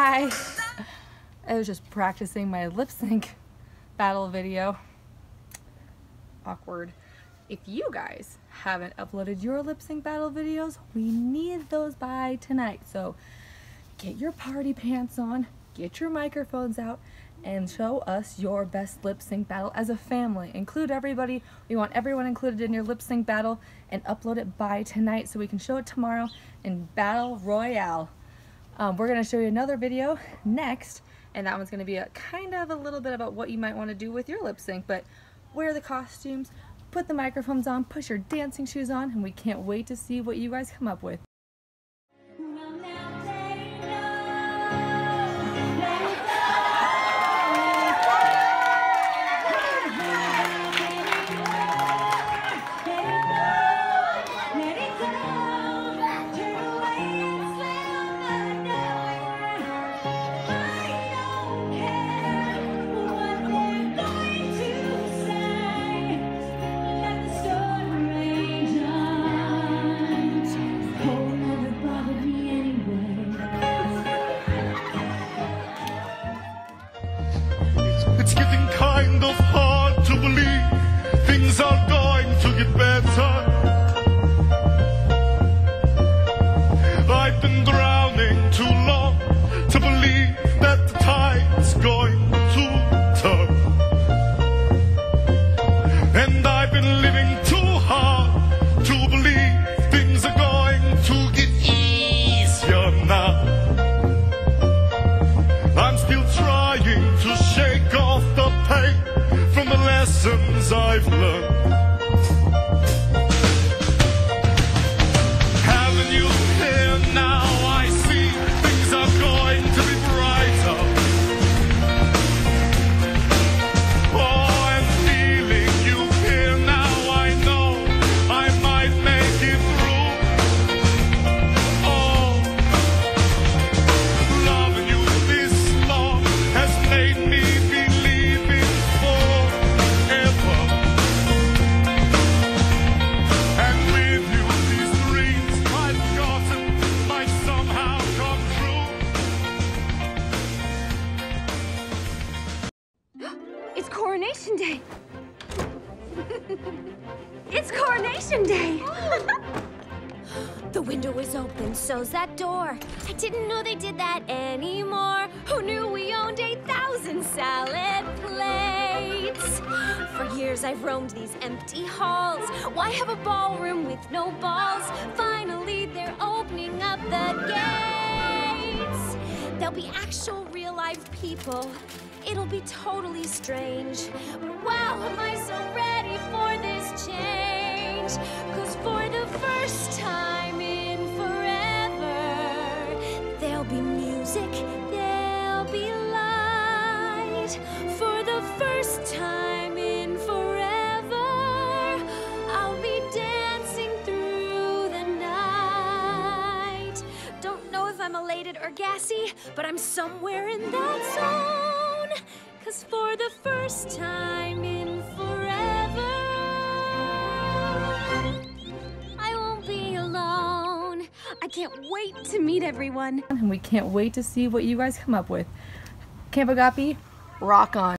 Hi. I was just practicing my lip sync battle video. Awkward. If you guys haven't uploaded your lip sync battle videos, we need those by tonight. So get your party pants on, get your microphones out, and show us your best lip sync battle as a family. Include everybody. We want everyone included in your lip sync battle and upload it by tonight so we can show it tomorrow in Battle Royale. Um, we're going to show you another video next, and that one's going to be a kind of a little bit about what you might want to do with your lip sync, but wear the costumes, put the microphones on, put your dancing shoes on, and we can't wait to see what you guys come up with. It's Coronation Day. it's Coronation Day. the window is open, so's that door. I didn't know they did that anymore. Who knew we owned 8,000 salad plates? For years I've roamed these empty halls. Why have a ballroom with no balls? Finally, they're opening up the gates. There'll be actual real life people. It'll be totally strange. But wow, am I so ready for this change? Cause for the first time in forever, there'll be music, there'll be light. For the first time in forever, I'll be dancing through the night. Don't know if I'm elated or gassy, but I'm somewhere in that zone. Cause for the first time in forever, I won't be alone. I can't wait to meet everyone. And we can't wait to see what you guys come up with. Camp Agape, rock on.